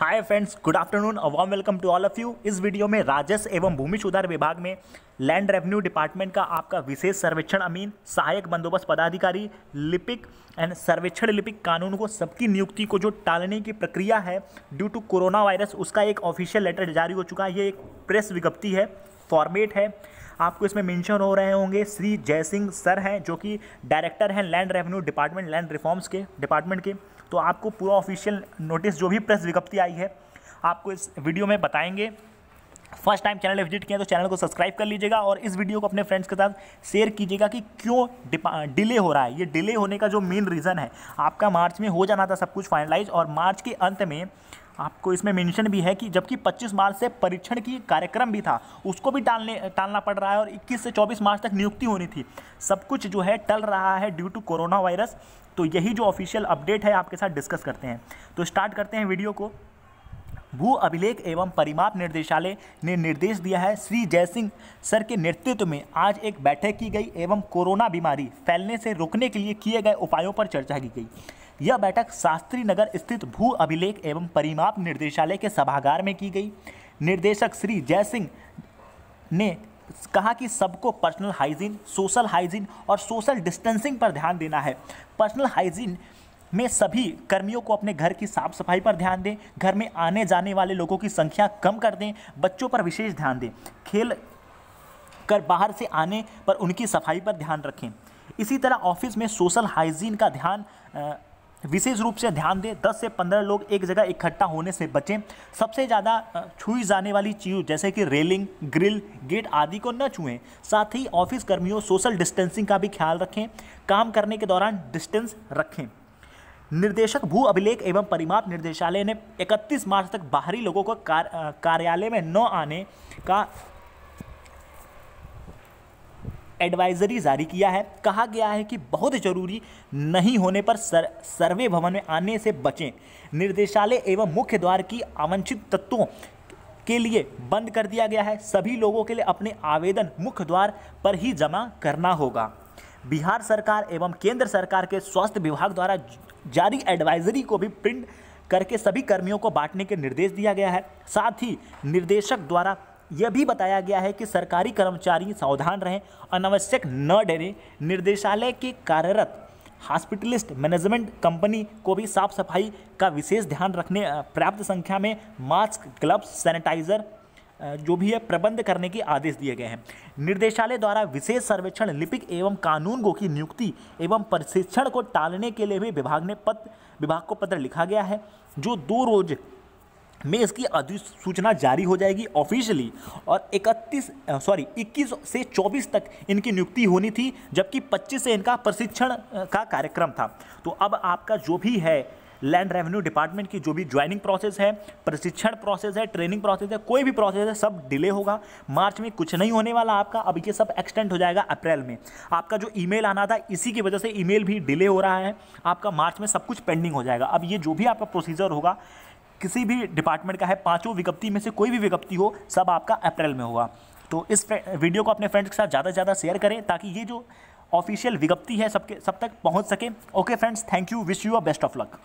Hi friends good afternoon warm welcome to all of you इस video में राजस्व एवं भूमि सुधार विभाग में लैंड रेवेन्यू डिपार्टमेंट का आपका विशेष सर्वेक्षण अमीन, सहायक बंदोबस्त पदाधिकारी, लिपिक एंड सर्वेक्षण लिपिक कानून को सबकी नियुक्ति को जो टालने की प्रक्रिया है ड्यू टू कोरोना वायरस उसका एक ऑफिशियल लेटर जारी हो चुका है। ये एक प्रेस विज्ञप्ति है फॉर्मेट है। आपको इसमें मेंशन हो रहे होंगे श्री जयसिंह सर हैं, जो कि डायरेक्टर हैं land revenue department, land reforms के, डिपार्टमेंट के। तो आपको पूरा ऑफिशियल नोटिस जो भी प्रेस विज्ञप्ति आई है, आपको इस वीडियो में बताएँगे। फ़र्स्ट टाइम चैनल विज़िट किया तो चैनल को सब्सक्राइब कर लीजिएगा और इस वीडियो को अपने फ्रेंड्स के साथ शेयर कीजिएगा कि क्यों डिले हो रहा है। ये डिले होने का जो मेन रीज़न है, आपका मार्च में हो जाना था सब कुछ फाइनलाइज और मार्च के अंत में आपको इसमें मेंशन भी है कि जबकि 25 मार्च से परीक्षण की कार्यक्रम भी था, उसको भी टालने, टालना पड़ रहा है और 21 से 24 मार्च तक नियुक्ति होनी थी। सब कुछ जो है टल रहा है ड्यू टू कोरोना वायरस तो यही जो ऑफिशियल अपडेट है, आपके साथ डिस्कस करते हैं। तो स्टार्ट करते हैं वीडियो को। भू अभिलेख एवं परिमाप निर्देशालय ने निर्देश दिया है, श्री जयसिंह सर के नेतृत्व में आज एक बैठक की गई एवं कोरोना बीमारी फैलने से रोकने के लिए किए गए उपायों पर चर्चा की गई। यह बैठक शास्त्री नगर स्थित भू अभिलेख एवं परिमाप निर्देशालय के सभागार में की गई। निर्देशक श्री जय सिंह ने कहा कि सबको पर्सनल हाइजीन सोशल हाइजीन और सोशल डिस्टेंसिंग पर ध्यान देना है। पर्सनल हाइजीन में सभी कर्मियों को अपने घर की साफ़ सफ़ाई पर ध्यान दें, घर में आने जाने वाले लोगों की संख्या कम कर दें, बच्चों पर विशेष ध्यान दें। खेल कर बाहर से आने पर उनकी सफ़ाई पर ध्यान रखें। इसी तरह ऑफ़िस में सोशल हाइजीन का ध्यान विशेष रूप से ध्यान दें 10 से 15 लोग एक जगह इकट्ठा होने से बचें। सबसे ज़्यादा छुई जाने वाली चीज़ जैसे कि रेलिंग ग्रिल गेट आदि को न छुएँ। साथ ही ऑफ़िस कर्मियों सोशल डिस्टेंसिंग का भी ख्याल रखें। काम करने के दौरान डिस्टेंस रखें। निर्देशक भू अभिलेख एवं परिमाप निर्देशालय ने 31 मार्च तक बाहरी लोगों को कार, कार्यालय में न आने का एडवाइजरी जारी किया है। कहा गया है कि बहुत ज़रूरी नहीं होने पर सर, सर्वे भवन में आने से बचें। निर्देशालय एवं मुख्य द्वार की आवंछित तत्वों के लिए बंद कर दिया गया है। सभी लोगों के लिए अपने आवेदन मुख्य द्वार पर ही जमा करना होगा। बिहार सरकार एवं केंद्र सरकार के स्वास्थ्य विभाग द्वारा जारी एडवाइजरी को भी प्रिंट करके सभी कर्मियों को बांटने के निर्देश दिया गया है। साथ ही निर्देशक द्वारा यह भी बताया गया है कि सरकारी कर्मचारी सावधान रहें, अनावश्यक न डरें। निर्देशालय के कार्यरत हॉस्पिटलिस्ट मैनेजमेंट कंपनी को भी साफ़ सफ़ाई का विशेष ध्यान रखने पर्याप्त संख्या में मास्क, ग्लव्स, सैनिटाइजर जो भी है, प्रबंध करने के आदेश दिए गए हैं। निर्देशालय द्वारा विशेष सर्वेक्षण, लिपिक एवं कानूनगो की नियुक्ति एवं प्रशिक्षण को टालने के लिए भी विभाग ने पत्र विभाग को पत्र लिखा गया है, जो दो रोज में इसकी अधिसूचना जारी हो जाएगी ऑफिशियली और 31 सॉरी 21 से 24 तक इनकी नियुक्ति होनी थी, जबकि 25 से इनका प्रशिक्षण का कार्यक्रम था। तो अब आपका जो भी है लैंड रेवेन्यू डिपार्टमेंट की जो भी ज्वाइनिंग प्रोसेस है, प्रशिक्षण प्रोसेस है ट्रेनिंग प्रोसेस है, कोई भी प्रोसेस है, सब डिले होगा। मार्च में कुछ नहीं होने वाला आपका, अब ये सब एक्सटेंड हो जाएगा अप्रैल में। आपका जो ईमेल आना था, इसी की वजह से ईमेल भी डिले हो रहा है। आपका मार्च में सब कुछ पेंडिंग हो जाएगा। अब ये जो भी आपका प्रोसीजर होगा किसी भी डिपार्टमेंट का है, पाँचों विज्ञप्ति में से कोई भी विज्ञप्ति हो, सब आपका अप्रैल में होगा। तो इस वीडियो को अपने फ्रेंड्स के साथ ज़्यादा से ज़्यादा शेयर करें, ताकि ये जो ऑफिशियल विज्ञप्ति है सबके, सब तक पहुँच सके। Okay friends thank you wish you a best of luck